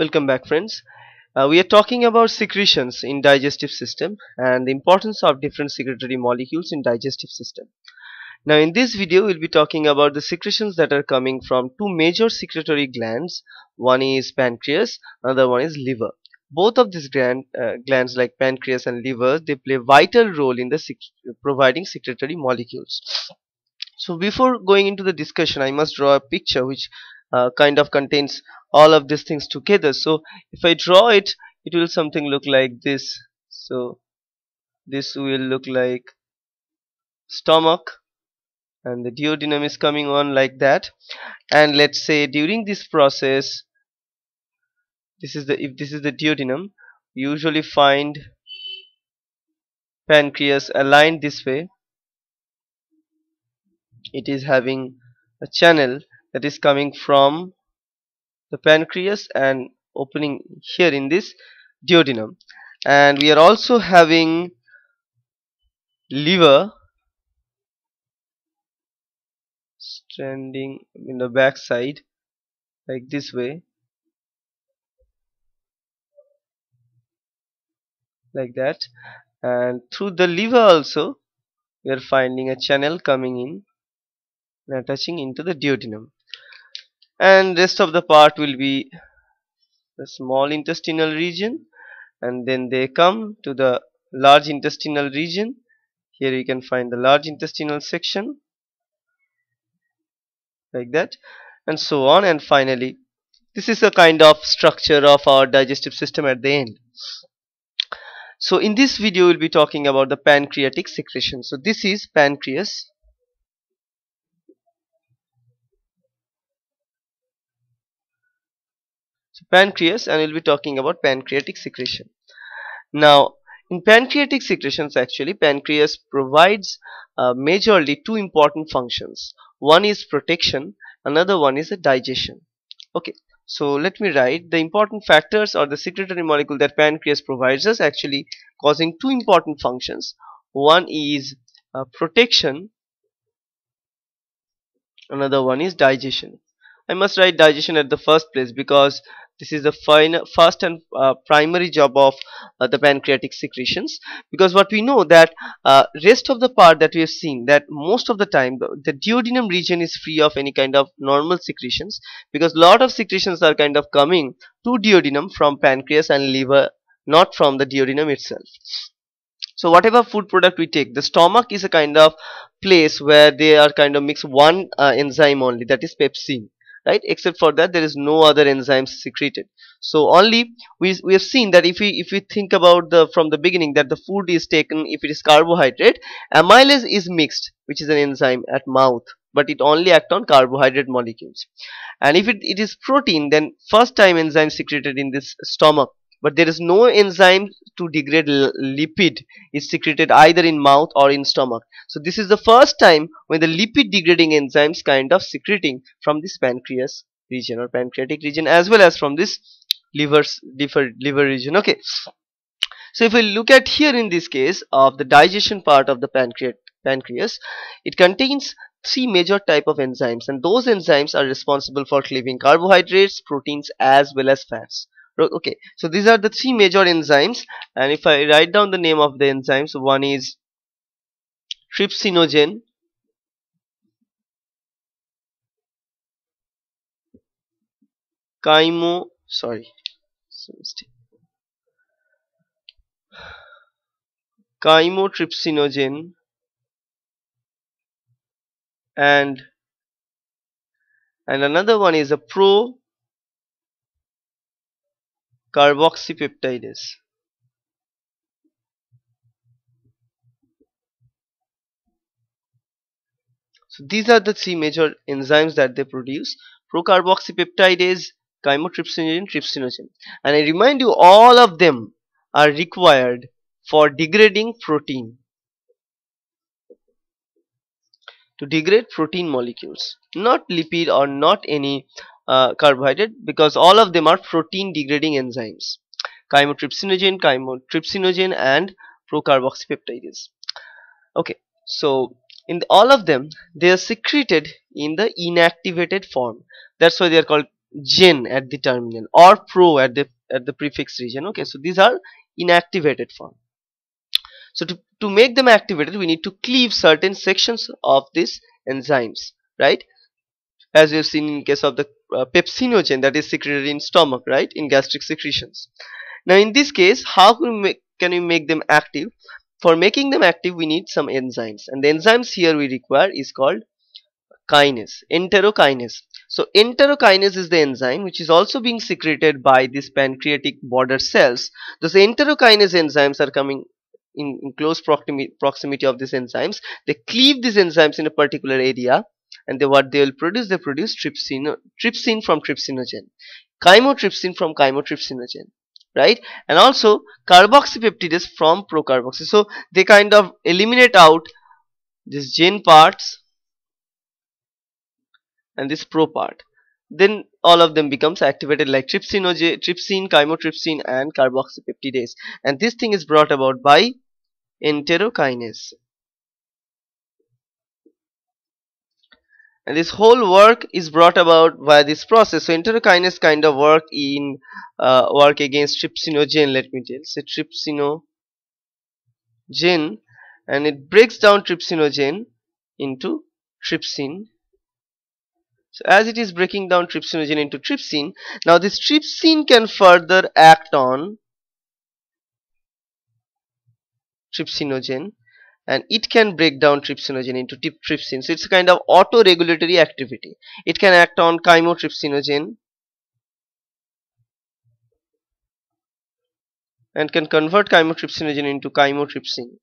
welcome back friends. Uh, we are talking about secretions in digestive system and the importance of different secretory molecules in digestive system. Now in this video we'll be talking about the secretions that are coming from two major secretory glands. One is pancreas another one is liver. Both of these gland, uh, glands like pancreas and liver they play vital role in the sec providing secretory molecules. So before going into the discussion I must draw a picture which uh, kind of contains all of these things together. So if I draw it it will something look like this. So this will look like stomach and the duodenum is coming on like that. And let's say during this process this is the if this is the duodenum you usually find pancreas aligned this way. It is having a channel that is coming from the pancreas and opening here in this duodenum. And we are also having liver standing in the back side like this way. Like that. And through the liver also we are finding a channel coming in and attaching into the duodenum and rest of the part will be the small intestinal region. And then they come to the large intestinal region. Here you can find the large intestinal section. Like that. And so on. And finally this is a kind of structure of our digestive system at the end. So in this video we'll be talking about the pancreatic secretion. So this is pancreas so pancreas and we'll be talking about pancreatic secretion. Now in pancreatic secretions actually pancreas provides uh, majorly two important functions. One is protection another one is a digestion. Okay so let me write. The important factors or the secretory molecule that pancreas provides us actually causing two important functions. One is uh, protection another one is digestion. I must write digestion at the first place because this is the final, first and uh, primary job of uh, the pancreatic secretions. Because what we know that uh, rest of the part that we have seen that most of the time the, the duodenum region is free of any kind of normal secretions. Because lot of secretions are kind of coming to duodenum from pancreas and liver not from the duodenum itself. So whatever food product we take the stomach is a kind of place where they are kind of mix one uh, enzyme only that is pepsin right? Except for that there is no other enzymes secreted. So only we, we have seen that if we if we think about the from the beginning that the food is taken if it is carbohydrate amylase is mixed which is an enzyme at mouth but it only act on carbohydrate molecules. And if it, it is protein then first time enzyme secreted in this stomach but there is no enzyme to degrade lipid. Is secreted either in mouth or in stomach. So this is the first time when the lipid degrading enzymes kind of secreting from this pancreas region or pancreatic region as well as from this liver liver, liver region. Okay. So if we look at here in this case of the digestion part of the pancreas pancreas it contains three major type of enzymes. And those enzymes are responsible for cleaving carbohydrates proteins as well as fats okay. So these are the three major enzymes and if I write down the name of the enzymes one is trypsinogen chymo sorry chymotrypsinogen and and another one is a pro carboxypeptidase. So these are the three major enzymes that they produce. Procarboxypeptidase chymotrypsinogen trypsinogen. And I remind you all of them are required for degrading protein. To degrade protein molecules. Not lipid or not any uh, carbohydrate because all of them are protein degrading enzymes. Chymotrypsinogen chymotrypsinogen and procarboxypeptidase. Okay so in the, all of them they are secreted in the inactivated form. That's why they are called gen at the terminal or pro at the at the prefix region. Okay so these are inactivated form. So to, to make them activated we need to cleave certain sections of these enzymes right as we've seen in case of the uh, pepsinogen that is secreted in stomach right? In gastric secretions. Now in this case how can we make, can we make them active? For making them active we need some enzymes. And the enzymes here we require is called kinase enterokinase. So enterokinase is the enzyme which is also being secreted by these pancreatic border cells. Those enterokinase enzymes are coming in, in close proximity, proximity of these enzymes. They cleave these enzymes in a particular area and they, what they will produce they produce trypsin trypsin from trypsinogen. Chymotrypsin from chymotrypsinogen right? And also carboxypeptidase from procarboxy so they kind of eliminate out this gene parts and this pro part. Then all of them becomes activated like trypsinogen trypsin chymotrypsin and carboxypeptidase. And this thing is brought about by enterokinase and this whole work is brought about by this process. So enterokinase kind of work in uh, work against trypsinogen let me tell. Say trypsinogen and it breaks down trypsinogen into trypsin. So as it is breaking down trypsinogen into trypsin now this trypsin can further act on trypsinogen and it can break down trypsinogen into trypsin so it's a kind of auto-regulatory activity. It can act on chymotrypsinogen and can convert chymotrypsinogen into chymotrypsin.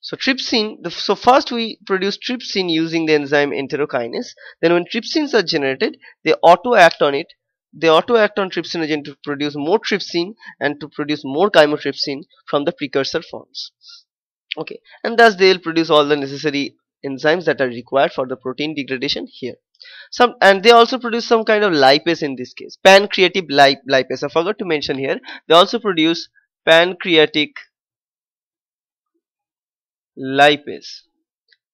So trypsin the, so first we produce trypsin using the enzyme enterokinase. Then when trypsins are generated they auto act on it they auto act on trypsinogen to produce more trypsin and to produce more chymotrypsin from the precursor forms. Okay. And thus they will produce all the necessary enzymes that are required for the protein degradation here. Some and they also produce some kind of lipase in this case. Pancreatic lip, lipase. I forgot to mention here. They also produce pancreatic lipase.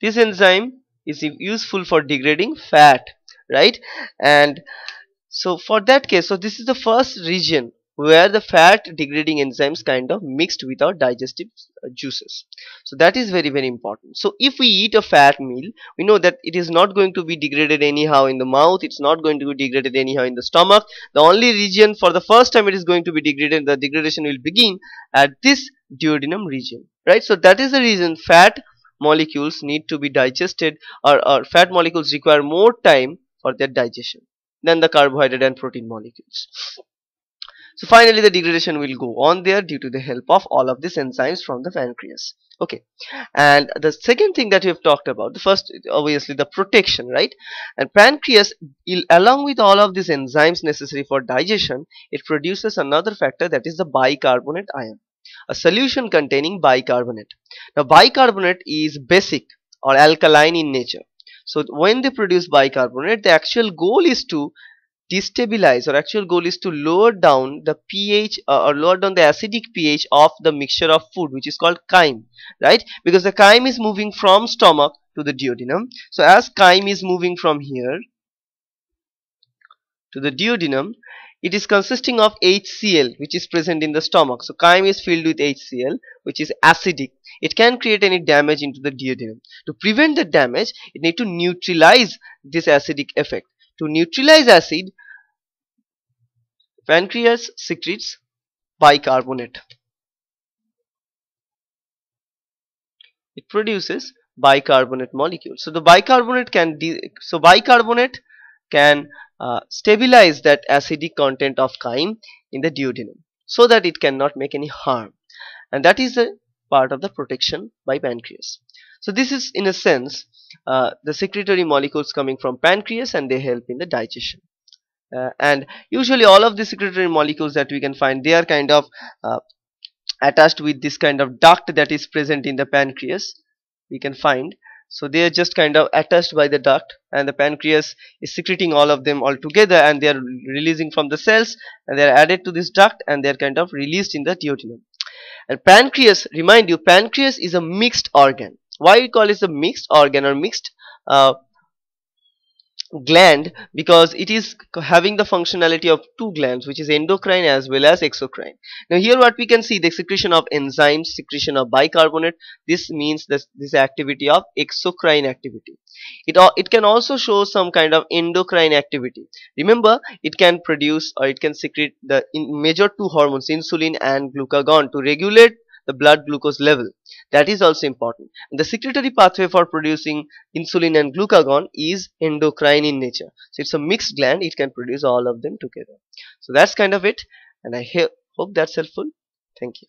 This enzyme is useful for degrading fat right? And so for that case so this is the first region where the fat degrading enzymes kind of mixed with our digestive uh, juices. So that is very very important. So if we eat a fat meal we know that it is not going to be degraded anyhow in the mouth it's not going to be degraded anyhow in the stomach. The only region for the first time it is going to be degraded the degradation will begin at this duodenum region right? So that is the reason fat molecules need to be digested or, or fat molecules require more time for their digestion than the carbohydrate and protein molecules. So finally the degradation will go on there due to the help of all of these enzymes from the pancreas. Okay. And the second thing that we have talked about the first obviously the protection right? And pancreas along with all of these enzymes necessary for digestion it produces another factor that is the bicarbonate ion a solution containing bicarbonate. Now bicarbonate is basic or alkaline in nature so when they produce bicarbonate the actual goal is to destabilize or actual goal is to lower down the pH uh, or lower down the acidic pH of the mixture of food which is called chyme right? Because the chyme is moving from stomach to the duodenum. So as chyme is moving from here to the duodenum it is consisting of HCl which is present in the stomach so chyme is filled with HCl which is acidic it can create any damage into the duodenum to prevent the damage it need to neutralize this acidic effect to neutralize acid, pancreas secretes bicarbonate. It produces bicarbonate molecule. So the bicarbonate can so bicarbonate can uh, stabilize that acidic content of chyme in the duodenum so that it cannot make any harm and that is a part of the protection by pancreas. So this is in a sense uh, the secretory molecules coming from pancreas and they help in the digestion. Uh, and usually all of the secretory molecules that we can find they are kind of uh, attached with this kind of duct that is present in the pancreas we can find so they are just kind of attached by the duct and the pancreas is secreting all of them all together and they are releasing from the cells and they are added to this duct and they are kind of released in the duodenum. And pancreas remind you pancreas is a mixed organ. Why we call it a mixed organ or mixed uh, gland because it is having the functionality of two glands which is endocrine as well as exocrine. Now here what we can see the secretion of enzymes secretion of bicarbonate this means this this activity of exocrine activity. It it can also show some kind of endocrine activity. Remember it can produce or it can secrete the major two hormones insulin and glucagon to regulate the blood glucose level. That is also important. The secretory pathway for producing insulin and glucagon is endocrine in nature. So it's a mixed gland. It can produce all of them together. So that's kind of it. And i hope that's helpful. Thank you